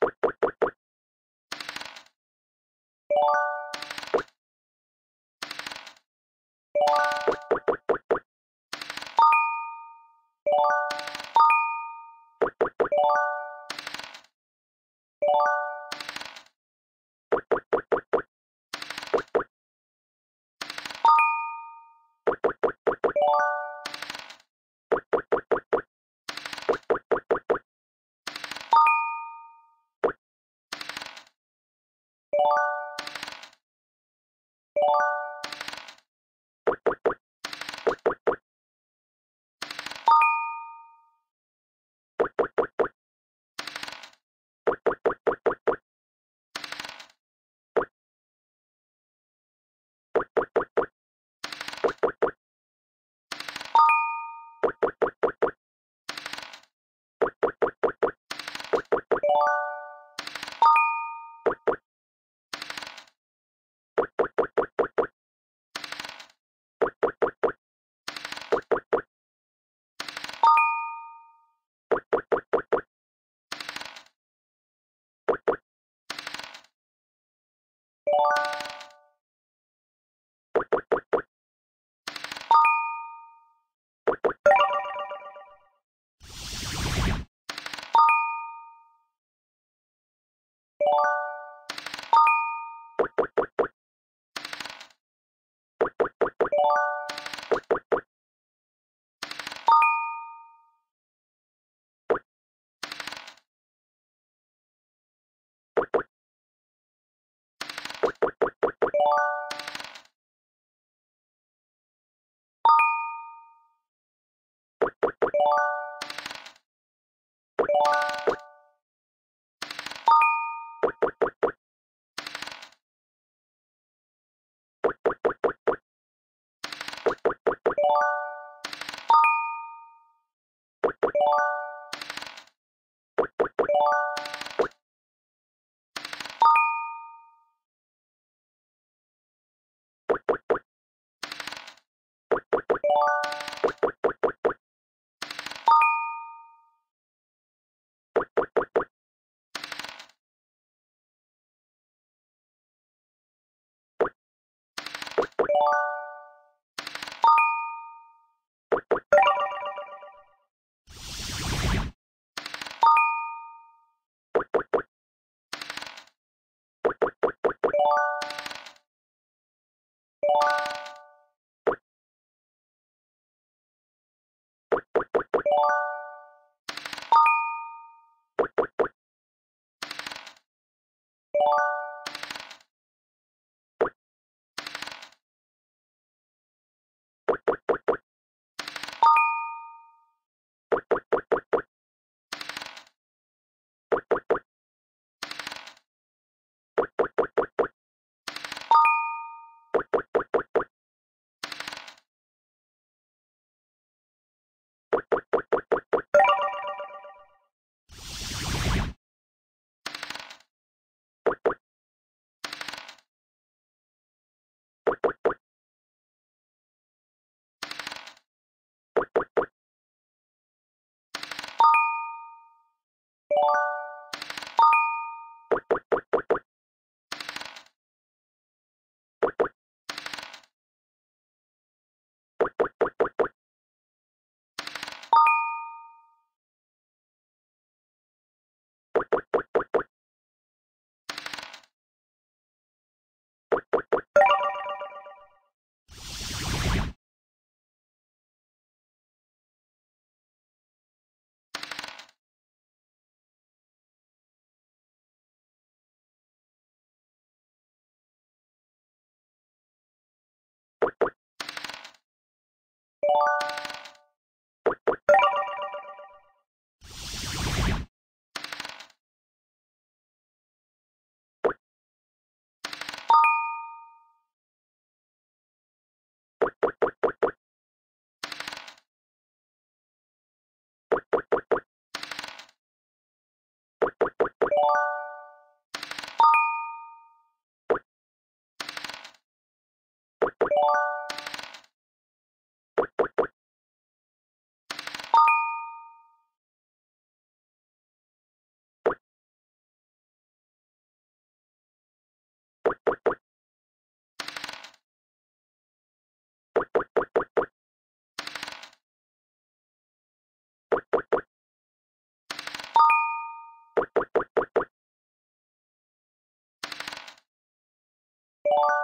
you you Thank you. you